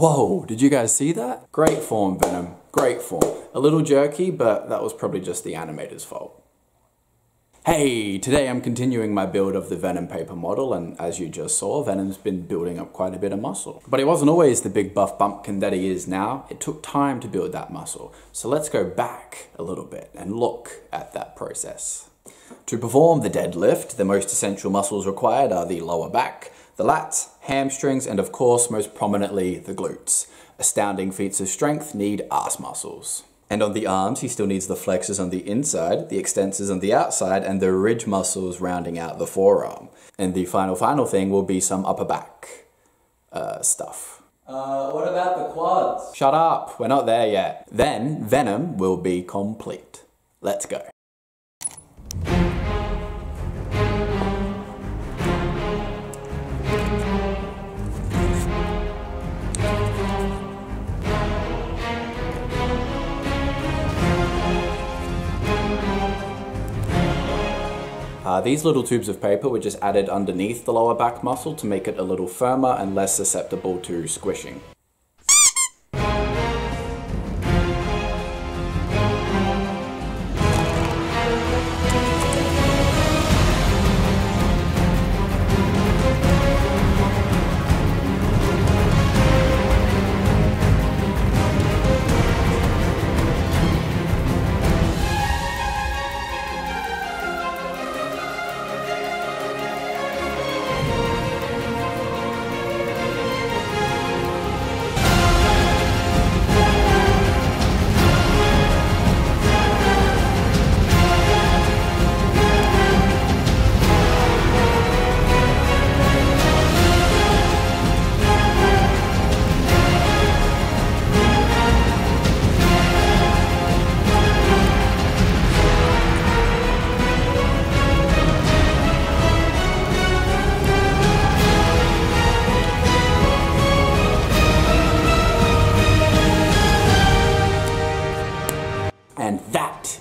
Whoa, did you guys see that? Great form, Venom. Great form. A little jerky, but that was probably just the animator's fault. Hey, today I'm continuing my build of the Venom paper model, and as you just saw, Venom's been building up quite a bit of muscle. But he wasn't always the big buff bumpkin that he is now. It took time to build that muscle. So let's go back a little bit and look at that process. To perform the deadlift, the most essential muscles required are the lower back, the lats, hamstrings, and of course, most prominently, the glutes. Astounding feats of strength need ass muscles. And on the arms, he still needs the flexors on the inside, the extensors on the outside, and the ridge muscles rounding out the forearm. And the final, final thing will be some upper back uh, stuff. Uh, what about the quads? Shut up, we're not there yet. Then, Venom will be complete. Let's go. Uh, these little tubes of paper were just added underneath the lower back muscle to make it a little firmer and less susceptible to squishing.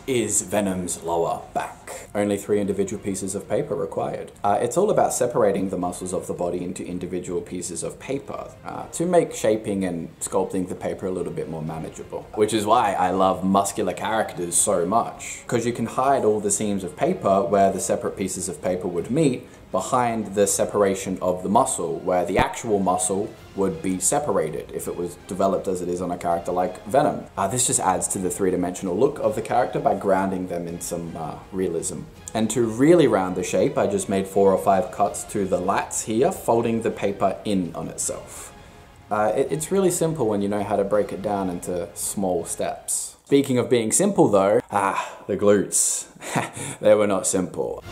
Is Venom's lower back. Only three individual pieces of paper required. Uh, it's all about separating the muscles of the body into individual pieces of paper uh, to make shaping and sculpting the paper a little bit more manageable. Which is why I love muscular characters so much. Because you can hide all the seams of paper where the separate pieces of paper would meet behind the separation of the muscle, where the actual muscle would be separated if it was developed as it is on a character like Venom. Uh, this just adds to the three-dimensional look of the character by grounding them in some uh, realism. And to really round the shape, I just made four or five cuts to the lats here, folding the paper in on itself. Uh, it, it's really simple when you know how to break it down into small steps. Speaking of being simple though, ah, the glutes. they were not simple.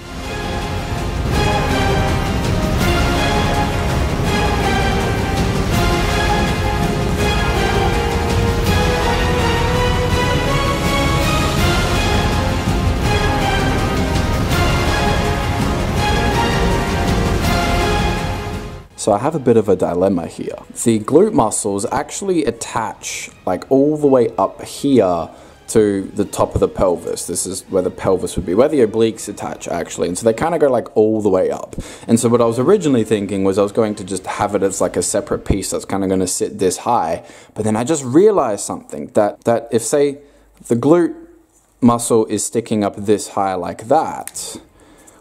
So I have a bit of a dilemma here. The glute muscles actually attach like all the way up here to the top of the pelvis. This is where the pelvis would be, where the obliques attach actually. And so they kind of go like all the way up. And so what I was originally thinking was I was going to just have it as like a separate piece that's kind of going to sit this high. But then I just realized something that, that if say the glute muscle is sticking up this high like that,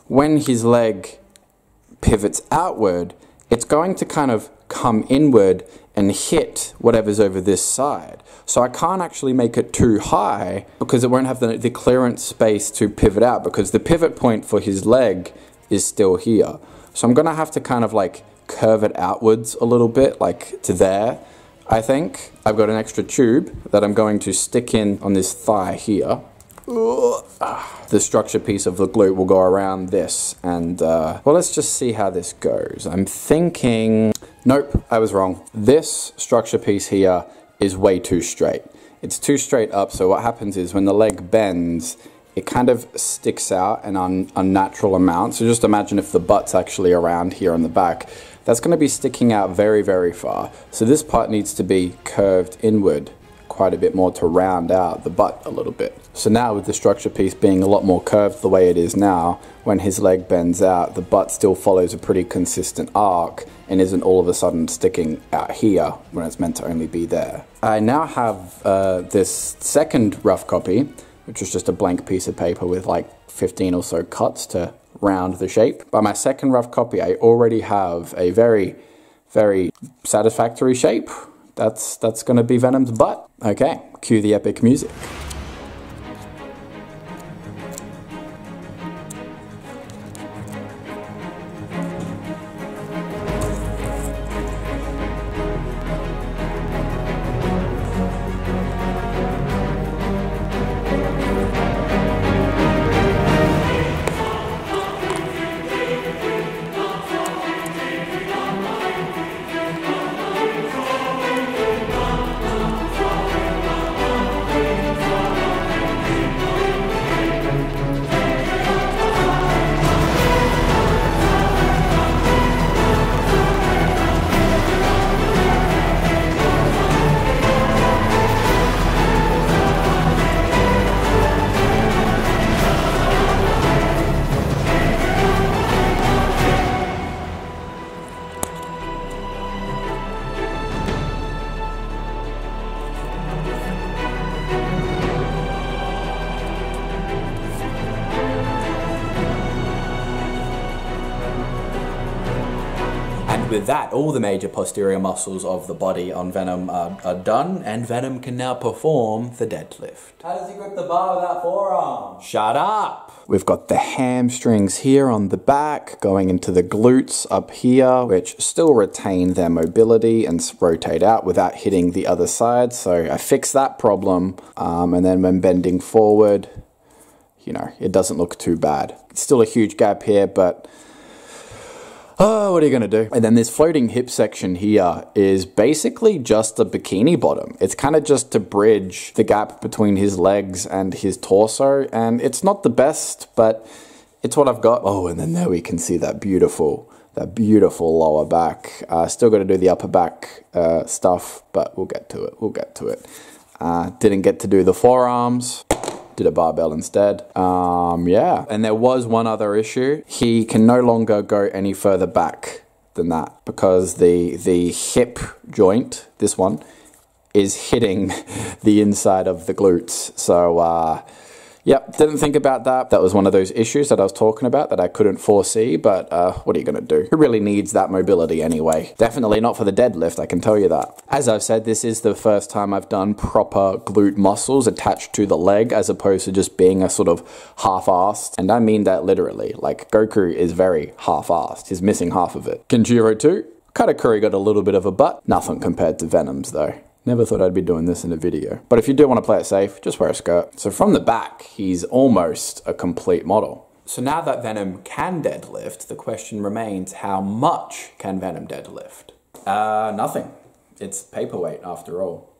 when his leg pivots outward, it's going to kind of come inward and hit whatever's over this side. So I can't actually make it too high because it won't have the, the clearance space to pivot out because the pivot point for his leg is still here. So I'm gonna have to kind of like curve it outwards a little bit, like to there, I think. I've got an extra tube that I'm going to stick in on this thigh here. The structure piece of the glute will go around this and uh, well let's just see how this goes. I'm thinking, nope, I was wrong. This structure piece here is way too straight. It's too straight up so what happens is when the leg bends it kind of sticks out an un unnatural amount. So just imagine if the butt's actually around here on the back. That's going to be sticking out very, very far. So this part needs to be curved inward quite a bit more to round out the butt a little bit. So now with the structure piece being a lot more curved the way it is now, when his leg bends out, the butt still follows a pretty consistent arc and isn't all of a sudden sticking out here when it's meant to only be there. I now have uh, this second rough copy, which is just a blank piece of paper with like 15 or so cuts to round the shape. By my second rough copy, I already have a very, very satisfactory shape. That's, that's gonna be Venom's butt. Okay, cue the epic music. And with that, all the major posterior muscles of the body on Venom are, are done, and Venom can now perform the deadlift. How does he grip the bar without forearms? Shut up! We've got the hamstrings here on the back, going into the glutes up here, which still retain their mobility and rotate out without hitting the other side. So I fix that problem. Um, and then when bending forward, you know, it doesn't look too bad. It's still a huge gap here, but Oh, what are you going to do? And then this floating hip section here is basically just a bikini bottom. It's kind of just to bridge the gap between his legs and his torso. And it's not the best, but it's what I've got. Oh, and then there we can see that beautiful, that beautiful lower back. Uh, still got to do the upper back uh, stuff, but we'll get to it. We'll get to it. Uh, didn't get to do the forearms did a barbell instead. Um, yeah, and there was one other issue. He can no longer go any further back than that because the the hip joint, this one, is hitting the inside of the glutes. So uh, Yep, didn't think about that. That was one of those issues that I was talking about that I couldn't foresee, but uh, what are you going to do? Who really needs that mobility anyway? Definitely not for the deadlift, I can tell you that. As I've said, this is the first time I've done proper glute muscles attached to the leg as opposed to just being a sort of half-assed. And I mean that literally. Like, Goku is very half-assed. He's missing half of it. Kenjiro too. Katakuri got a little bit of a butt. Nothing compared to Venom's though. Never thought I'd be doing this in a video. But if you do want to play it safe, just wear a skirt. So from the back, he's almost a complete model. So now that Venom can deadlift, the question remains how much can Venom deadlift? Uh, nothing. It's paperweight after all.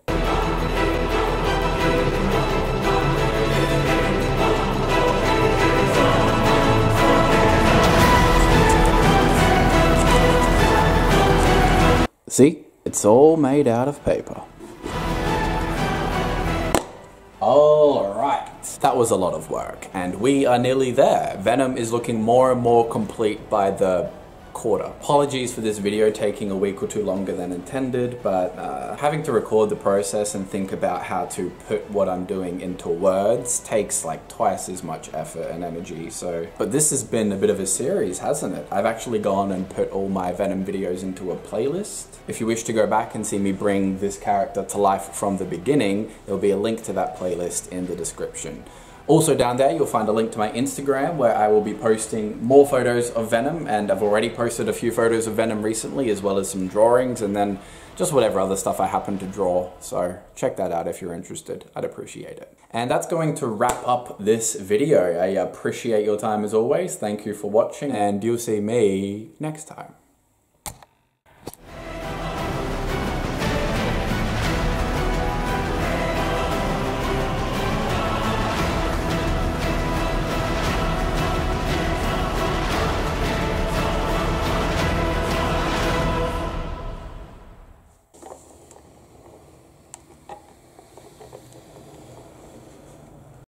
See? It's all made out of paper. That was a lot of work, and we are nearly there. Venom is looking more and more complete by the quarter. Apologies for this video taking a week or two longer than intended, but uh, having to record the process and think about how to put what I'm doing into words takes like twice as much effort and energy, so... But this has been a bit of a series, hasn't it? I've actually gone and put all my Venom videos into a playlist. If you wish to go back and see me bring this character to life from the beginning, there'll be a link to that playlist in the description. Also down there you'll find a link to my Instagram where I will be posting more photos of Venom and I've already posted a few photos of Venom recently as well as some drawings and then just whatever other stuff I happen to draw. So check that out if you're interested. I'd appreciate it. And that's going to wrap up this video. I appreciate your time as always. Thank you for watching and you'll see me next time.